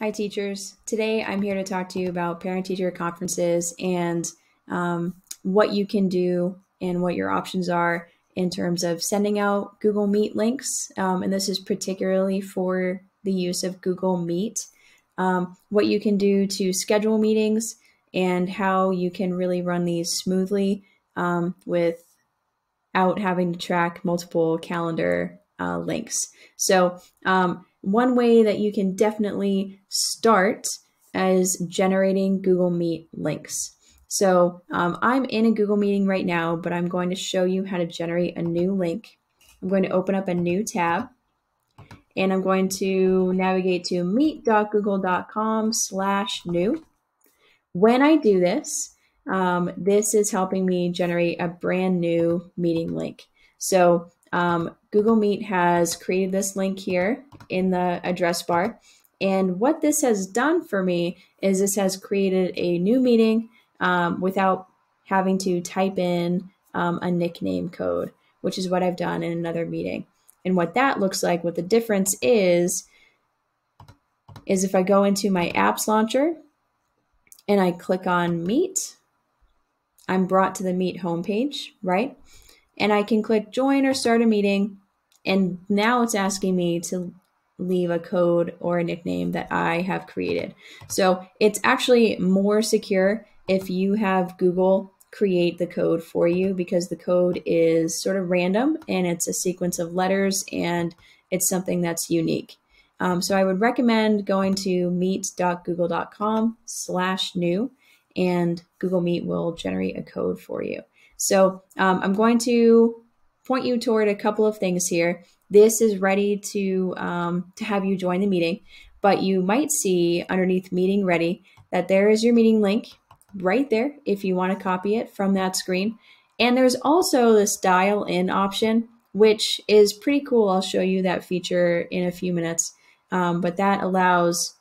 Hi, teachers. Today I'm here to talk to you about parent teacher conferences and um, what you can do and what your options are in terms of sending out Google Meet links. Um, and this is particularly for the use of Google Meet. Um, what you can do to schedule meetings and how you can really run these smoothly um, without having to track multiple calendar uh, links. So, um, one way that you can definitely start is generating Google Meet links. So um, I'm in a Google meeting right now, but I'm going to show you how to generate a new link. I'm going to open up a new tab and I'm going to navigate to meet.google.com slash new. When I do this, um, this is helping me generate a brand new meeting link. So um, Google Meet has created this link here in the address bar. And what this has done for me is this has created a new meeting um, without having to type in um, a nickname code, which is what I've done in another meeting. And what that looks like, what the difference is, is if I go into my apps launcher and I click on Meet, I'm brought to the Meet homepage, right? And I can click join or start a meeting. And now it's asking me to leave a code or a nickname that I have created. So it's actually more secure if you have Google create the code for you because the code is sort of random and it's a sequence of letters and it's something that's unique. Um, so I would recommend going to meet.google.com slash new and Google Meet will generate a code for you. So um, I'm going to point you toward a couple of things here. This is ready to um, to have you join the meeting, but you might see underneath meeting ready that there is your meeting link right there if you want to copy it from that screen. And there's also this dial in option, which is pretty cool. I'll show you that feature in a few minutes. Um, but that allows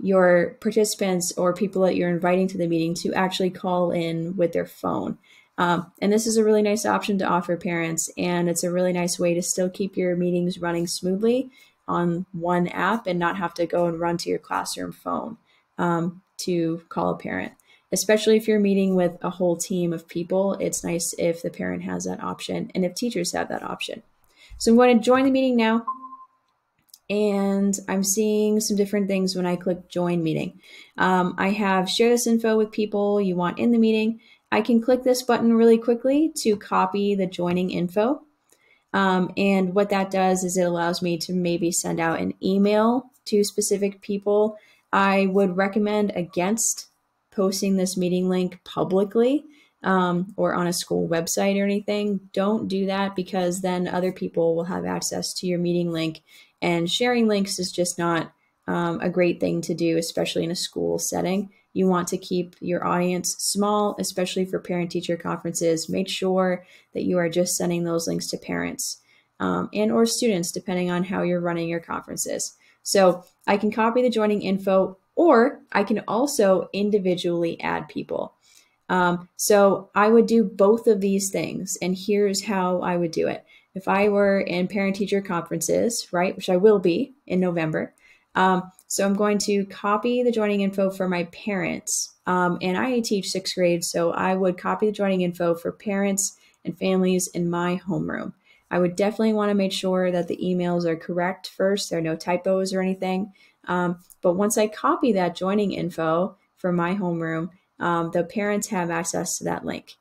your participants or people that you're inviting to the meeting to actually call in with their phone. Um, and this is a really nice option to offer parents, and it's a really nice way to still keep your meetings running smoothly on one app and not have to go and run to your classroom phone um, to call a parent. Especially if you're meeting with a whole team of people, it's nice if the parent has that option and if teachers have that option. So I'm going to join the meeting now and I'm seeing some different things when I click join meeting. Um, I have share this info with people you want in the meeting. I can click this button really quickly to copy the joining info. Um, and what that does is it allows me to maybe send out an email to specific people. I would recommend against posting this meeting link publicly um, or on a school website or anything. Don't do that because then other people will have access to your meeting link. And sharing links is just not um, a great thing to do, especially in a school setting. You want to keep your audience small, especially for parent teacher conferences. Make sure that you are just sending those links to parents um, and or students, depending on how you're running your conferences. So I can copy the joining info, or I can also individually add people. Um, so I would do both of these things, and here's how I would do it. If I were in parent teacher conferences, right, which I will be in November, um, so I'm going to copy the joining info for my parents. Um, and I teach sixth grade, so I would copy the joining info for parents and families in my homeroom. I would definitely want to make sure that the emails are correct first. There are no typos or anything. Um, but once I copy that joining info for my homeroom, um, the parents have access to that link.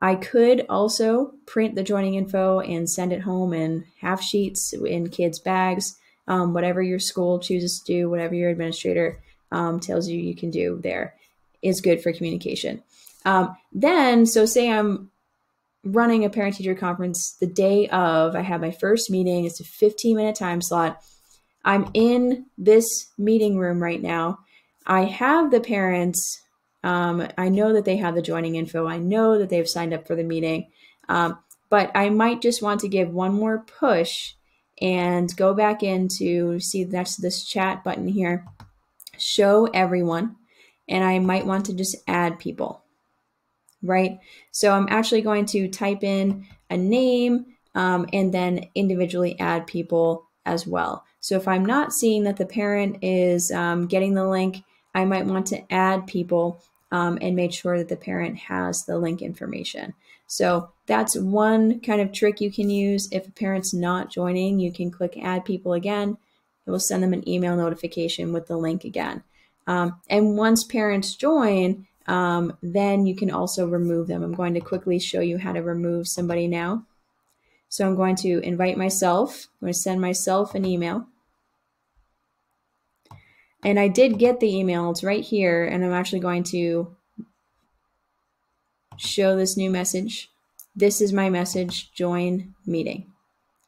I could also print the joining info and send it home in half sheets in kids' bags um, whatever your school chooses to do, whatever your administrator um, tells you you can do there is good for communication. Um, then, so say I'm running a parent teacher conference the day of, I have my first meeting, it's a 15 minute time slot. I'm in this meeting room right now. I have the parents. Um, I know that they have the joining info. I know that they've signed up for the meeting. Um, but I might just want to give one more push and go back into see that's this chat button here, show everyone, and I might want to just add people, right? So I'm actually going to type in a name um, and then individually add people as well. So if I'm not seeing that the parent is um, getting the link, I might want to add people um, and make sure that the parent has the link information. So that's one kind of trick you can use. If a parent's not joining, you can click add people again. It will send them an email notification with the link again. Um, and once parents join, um, then you can also remove them. I'm going to quickly show you how to remove somebody now. So I'm going to invite myself. I'm going to send myself an email. And I did get the email. It's right here. And I'm actually going to show this new message. This is my message, join meeting,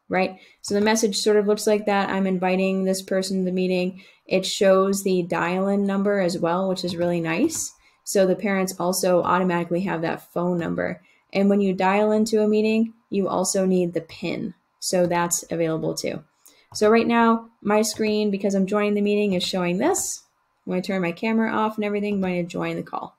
right? So the message sort of looks like that. I'm inviting this person to the meeting. It shows the dial in number as well, which is really nice. So the parents also automatically have that phone number. And when you dial into a meeting, you also need the PIN. So that's available too. So right now, my screen, because I'm joining the meeting, is showing this. I'm going to turn my camera off and everything. I'm going to join the call.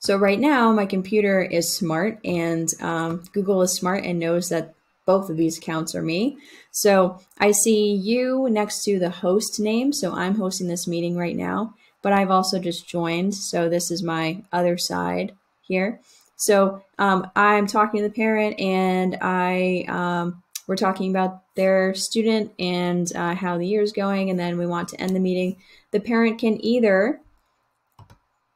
So right now, my computer is smart and um, Google is smart and knows that both of these accounts are me. So I see you next to the host name. So I'm hosting this meeting right now, but I've also just joined. So this is my other side here. So um, I'm talking to the parent and I um, we're talking about their student and uh, how the year is going, and then we want to end the meeting. The parent can either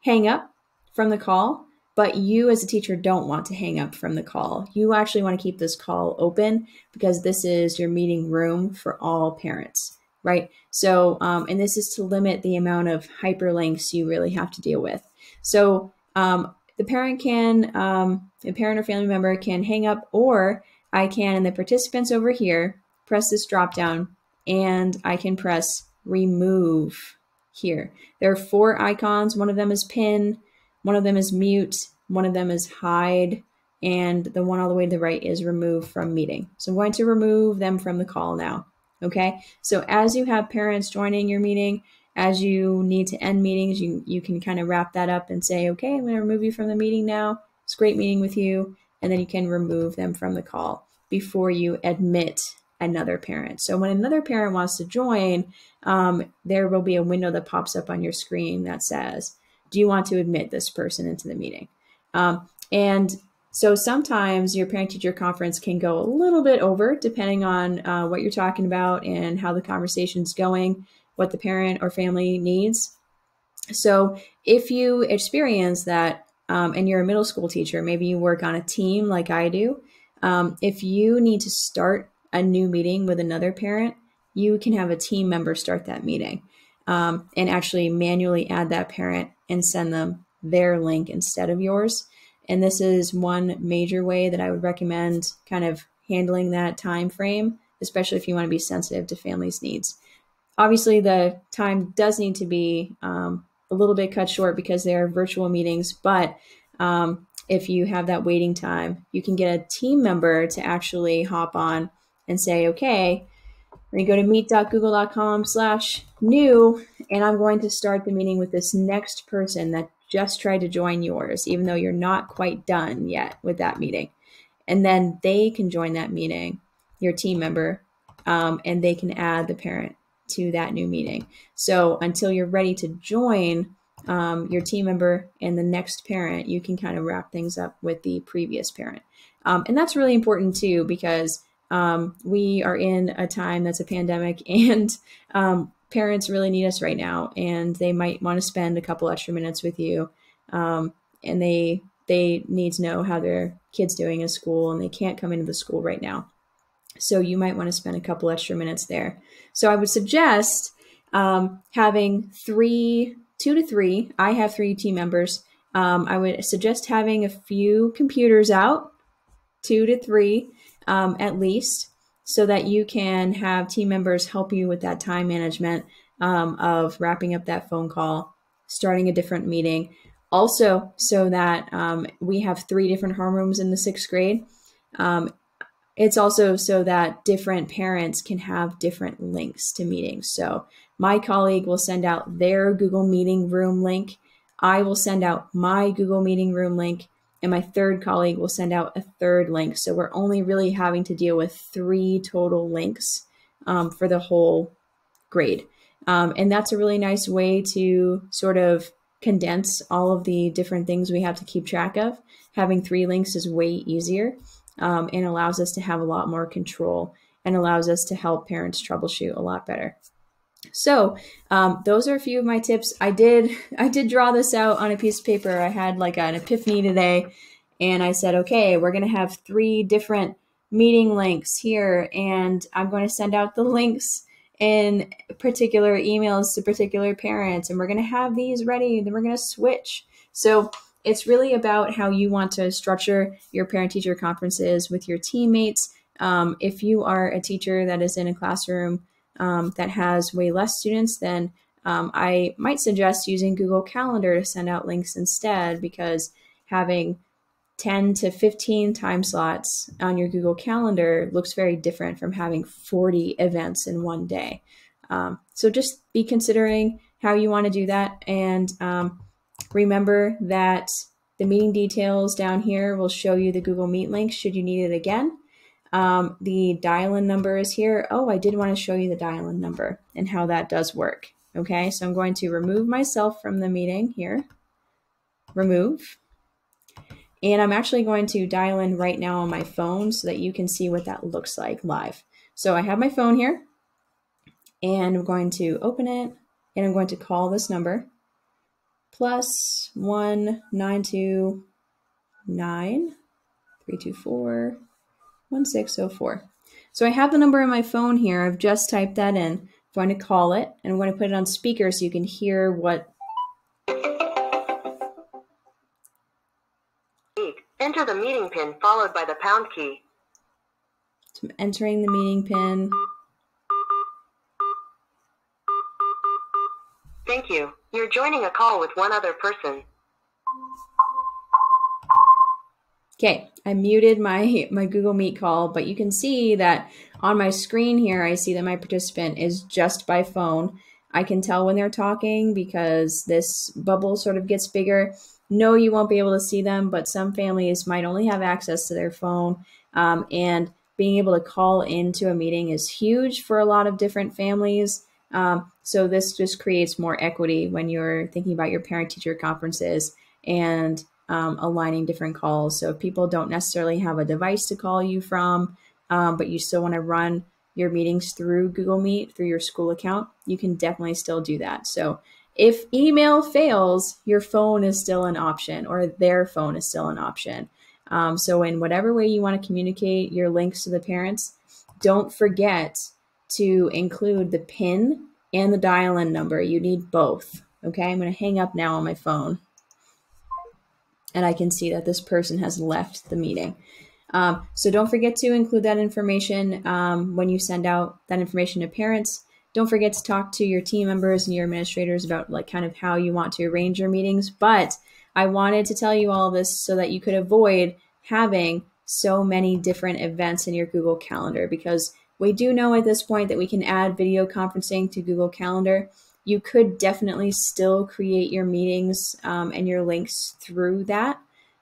hang up from the call, but you as a teacher don't want to hang up from the call. You actually want to keep this call open because this is your meeting room for all parents, right? So, um, and this is to limit the amount of hyperlinks you really have to deal with. So, um, the parent can, um, the parent or family member can hang up, or I can, and the participants over here, press this drop down and I can press remove here. There are four icons. One of them is pin, one of them is mute, one of them is hide, and the one all the way to the right is remove from meeting. So I'm going to remove them from the call now. Okay, so as you have parents joining your meeting, as you need to end meetings, you, you can kind of wrap that up and say, okay, I'm going to remove you from the meeting now. It's a great meeting with you. And then you can remove them from the call before you admit another parent. So when another parent wants to join, um, there will be a window that pops up on your screen that says, do you want to admit this person into the meeting? Um, and so sometimes your parent teacher conference can go a little bit over depending on uh, what you're talking about and how the conversation's going, what the parent or family needs. So if you experience that um, and you're a middle school teacher, maybe you work on a team like I do, um, if you need to start a new meeting with another parent, you can have a team member start that meeting um, and actually manually add that parent and send them their link instead of yours. And this is one major way that I would recommend kind of handling that time frame, especially if you want to be sensitive to families' needs. Obviously, the time does need to be um, a little bit cut short because they are virtual meetings, but um, if you have that waiting time, you can get a team member to actually hop on and say, okay, to go to meet.google.com slash new, and I'm going to start the meeting with this next person that just tried to join yours, even though you're not quite done yet with that meeting. And then they can join that meeting, your team member, um, and they can add the parent to that new meeting. So until you're ready to join um, your team member and the next parent, you can kind of wrap things up with the previous parent. Um, and that's really important too, because um, we are in a time that's a pandemic, and um, parents really need us right now, and they might want to spend a couple extra minutes with you, um, and they they need to know how their kids doing in school, and they can't come into the school right now. So you might want to spend a couple extra minutes there. So I would suggest um, having three, two to three. I have three team members. Um, I would suggest having a few computers out, two to three, um, at least, so that you can have team members help you with that time management um, of wrapping up that phone call, starting a different meeting. Also, so that um, we have three different homerooms in the sixth grade. Um, it's also so that different parents can have different links to meetings. So my colleague will send out their Google Meeting room link. I will send out my Google Meeting room link and my third colleague will send out a third link. So we're only really having to deal with three total links um, for the whole grade. Um, and that's a really nice way to sort of condense all of the different things we have to keep track of. Having three links is way easier um, and allows us to have a lot more control and allows us to help parents troubleshoot a lot better. So um, those are a few of my tips. I did I did draw this out on a piece of paper. I had like an epiphany today, and I said, okay, we're gonna have three different meeting links here, and I'm going to send out the links in particular emails to particular parents, and we're gonna have these ready. Then we're gonna switch. So it's really about how you want to structure your parent teacher conferences with your teammates. Um, if you are a teacher that is in a classroom um, that has way less students, then um, I might suggest using Google Calendar to send out links instead because having 10 to 15 time slots on your Google Calendar looks very different from having 40 events in one day. Um, so just be considering how you want to do that. And um, remember that the meeting details down here will show you the Google Meet link should you need it again. Um, the dial-in number is here. Oh, I did want to show you the dial-in number and how that does work. Okay, so I'm going to remove myself from the meeting here. Remove. And I'm actually going to dial in right now on my phone so that you can see what that looks like live. So I have my phone here and I'm going to open it and I'm going to call this number plus one nine two nine three two four 1604. So I have the number on my phone here. I've just typed that in. I'm going to call it and I'm going to put it on speaker so you can hear what. Enter the meeting pin followed by the pound key. So I'm entering the meeting pin. Thank you. You're joining a call with one other person. Okay, I muted my, my Google Meet call, but you can see that on my screen here, I see that my participant is just by phone. I can tell when they're talking because this bubble sort of gets bigger. No, you won't be able to see them, but some families might only have access to their phone. Um, and being able to call into a meeting is huge for a lot of different families. Um, so this just creates more equity when you're thinking about your parent teacher conferences and um, aligning different calls. So if people don't necessarily have a device to call you from, um, but you still want to run your meetings through Google Meet through your school account, you can definitely still do that. So if email fails, your phone is still an option, or their phone is still an option. Um, so in whatever way you want to communicate your links to the parents, don't forget to include the PIN and the dial-in number. You need both. Okay, I'm going to hang up now on my phone and I can see that this person has left the meeting. Um, so don't forget to include that information um, when you send out that information to parents. Don't forget to talk to your team members and your administrators about like kind of how you want to arrange your meetings. But I wanted to tell you all this so that you could avoid having so many different events in your Google Calendar because we do know at this point that we can add video conferencing to Google Calendar you could definitely still create your meetings um, and your links through that.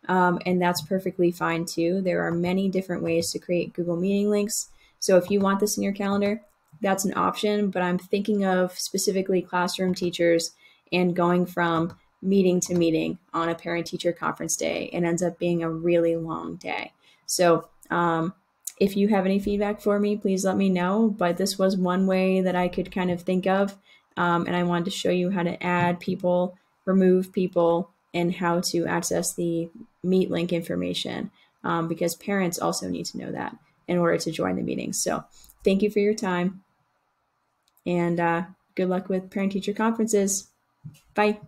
Um, and that's perfectly fine too. There are many different ways to create Google Meeting links. So if you want this in your calendar, that's an option. But I'm thinking of specifically classroom teachers and going from meeting to meeting on a parent teacher conference day. It ends up being a really long day. So um, if you have any feedback for me, please let me know. But this was one way that I could kind of think of um, and I wanted to show you how to add people, remove people, and how to access the Meet link information um, because parents also need to know that in order to join the meetings. So thank you for your time and uh, good luck with parent teacher conferences. Bye.